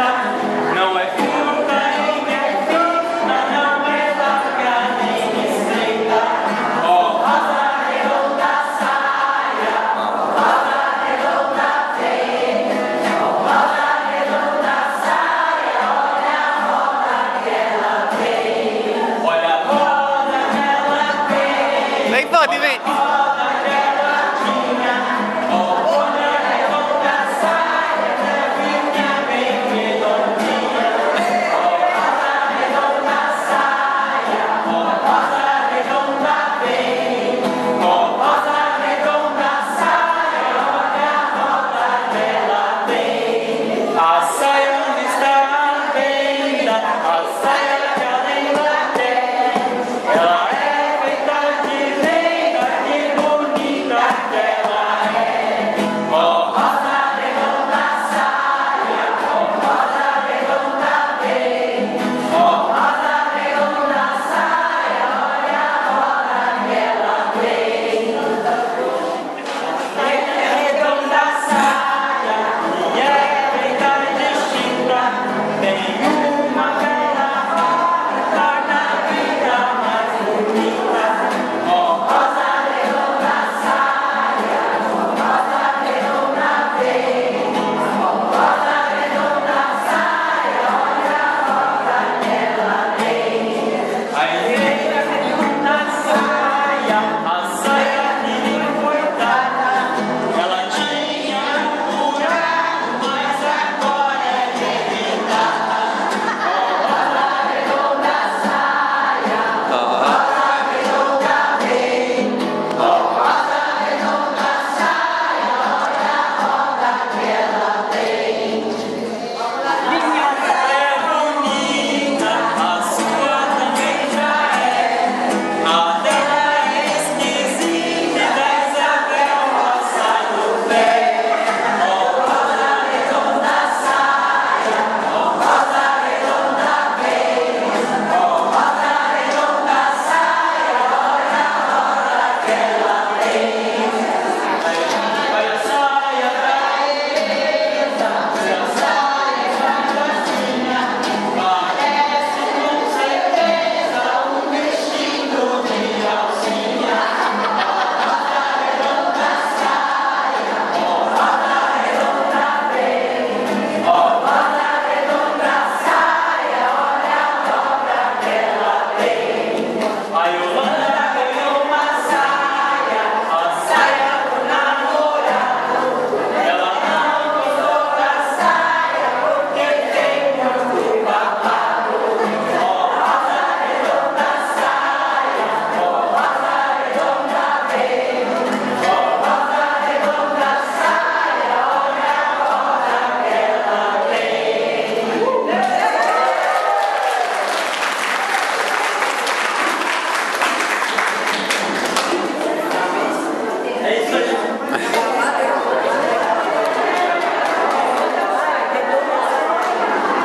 that Messiah.